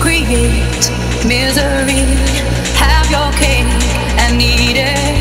create misery.